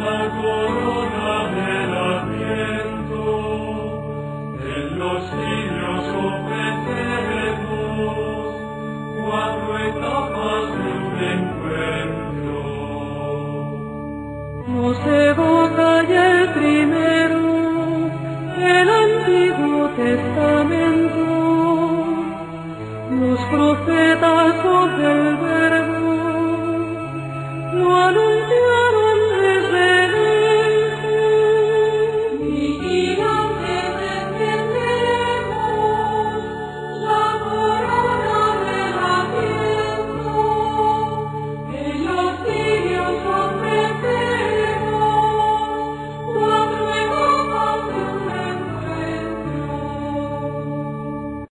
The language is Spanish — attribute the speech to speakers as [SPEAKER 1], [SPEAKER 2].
[SPEAKER 1] La corona del ardiente, en los siglos ofreceremos cuatro etapas del reencuentro. Mocego calle primero el Antiguo Testamento, los profetas son el Verbo, lo anunciamos.